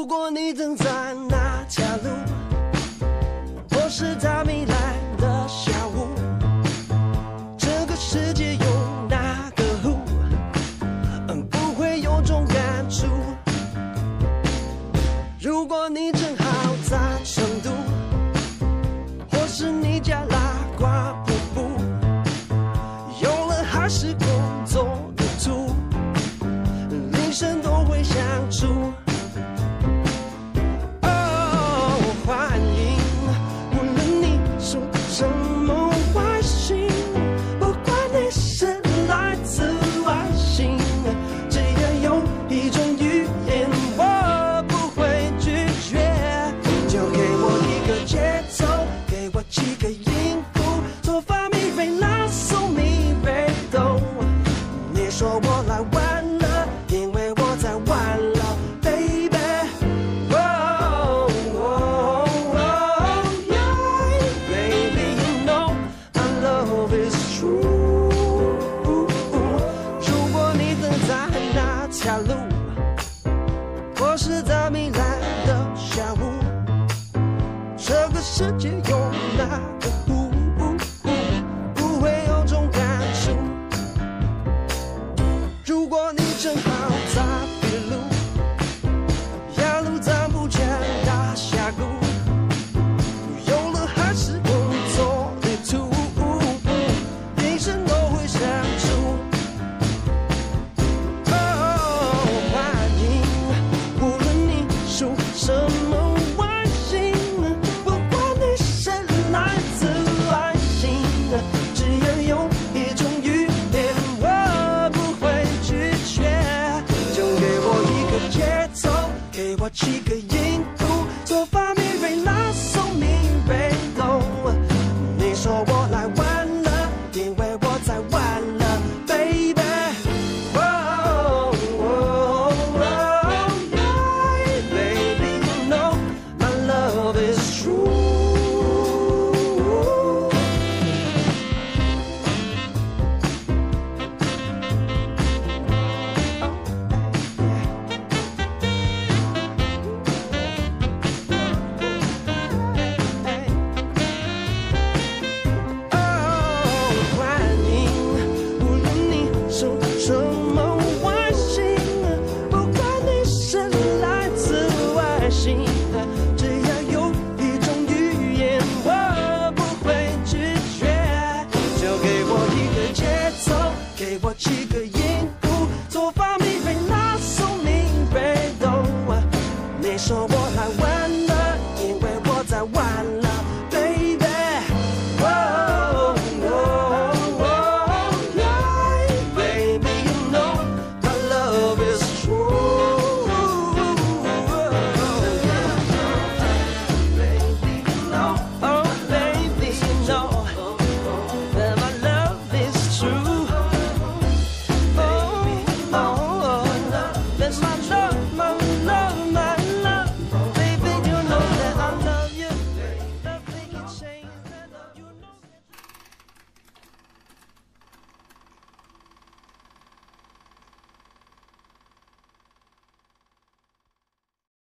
如果你正在那条路，或是大米兰的下午，这个世界有哪个湖嗯，不会有种感触。如果你正好在成都，或是你家拉呱瀑布，有了还是世界有哪个不给我几个音符，做发咪瑞拉嗦咪瑞哆。你说我来晚了，因为我在晚了，baby。Oh, oh, oh, yeah, baby, you know my love is true. 心的，只要有一种语言我不会拒绝，就给我一个节奏，给我几个音符，做发你飞那送命被动。你说我